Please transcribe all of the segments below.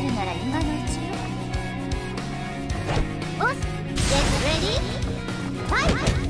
るなら今のうちよ。ゲットレディファイ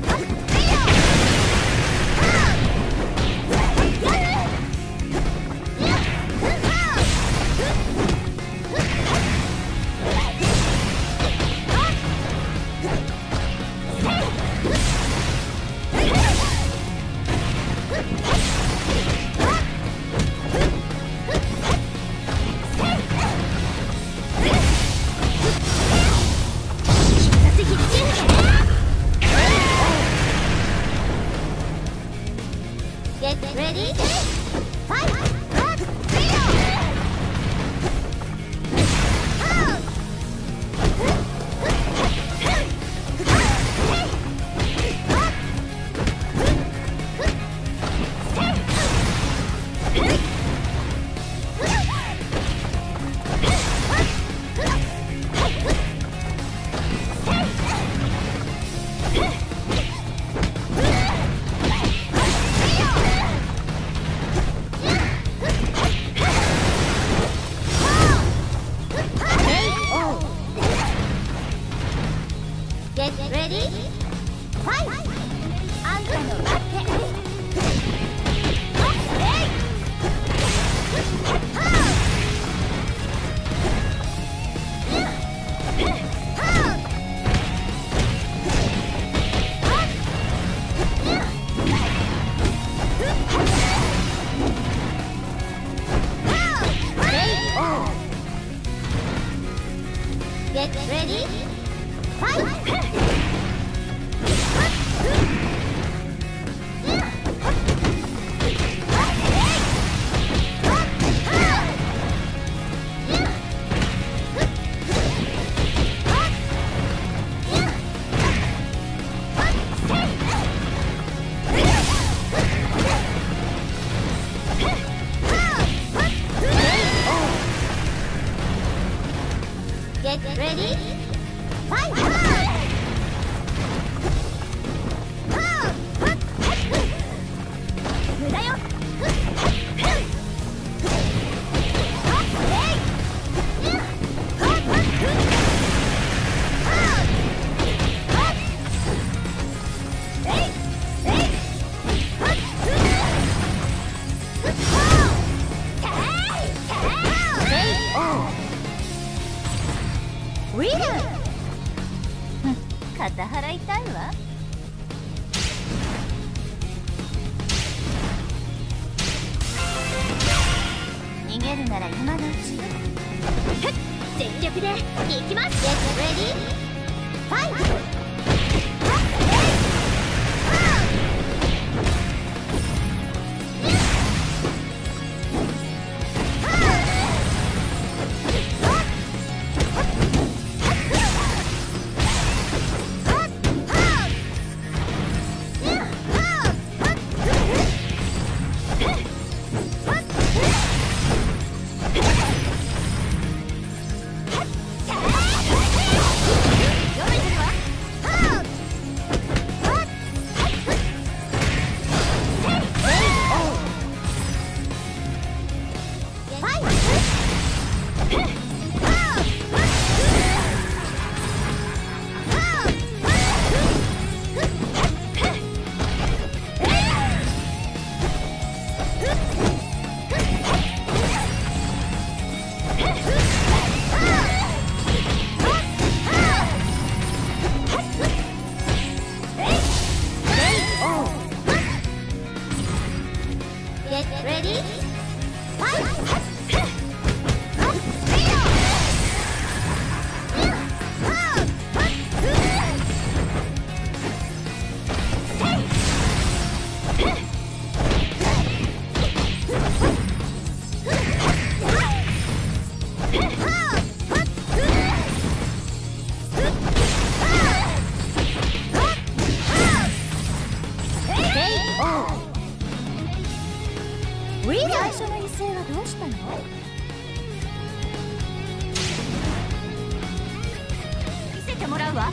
らうわ。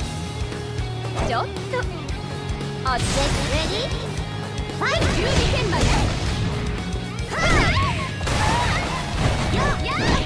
ちょっと。あっちレディファイト12点まで。はあ。よっ。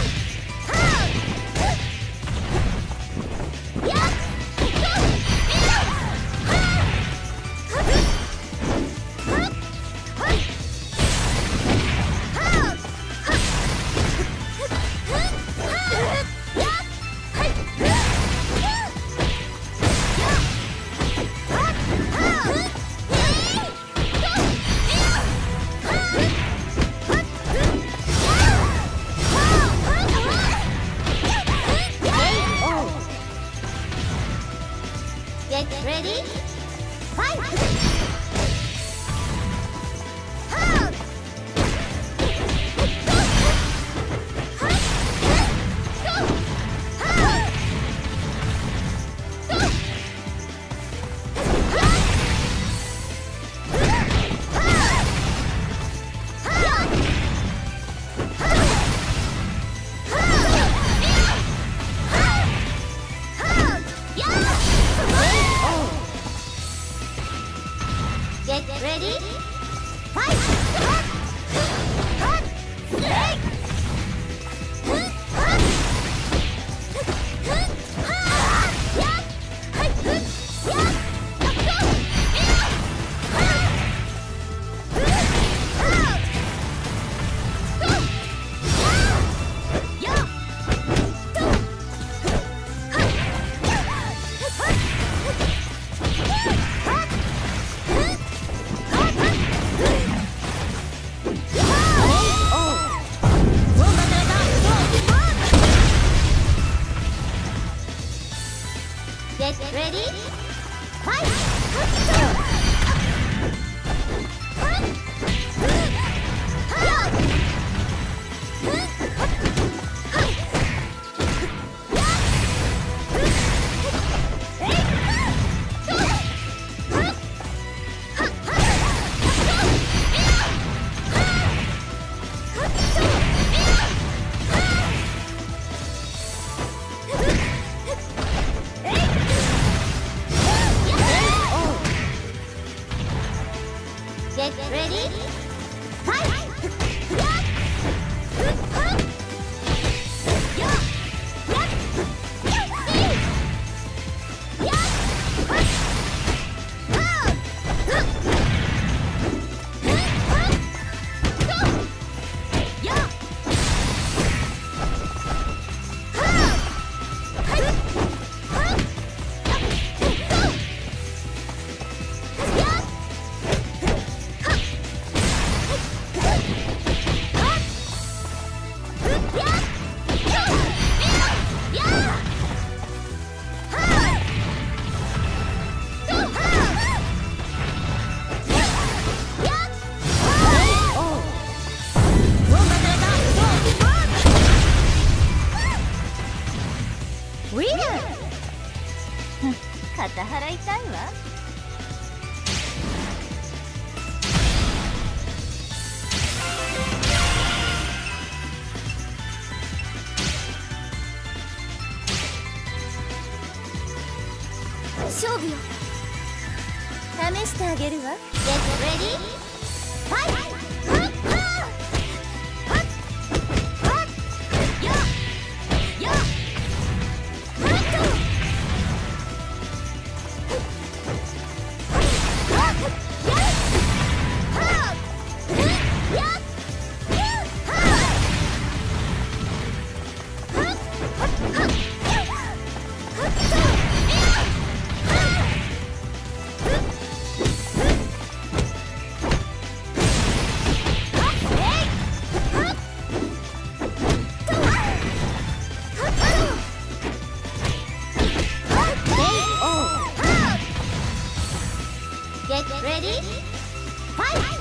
Get ready? Fight!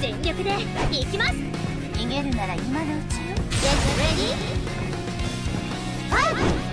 全力で行きます。逃げるなら今のうちよ。Get ready? ファイ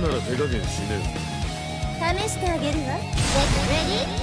なら手加減しねえ試してあげるわ。レディ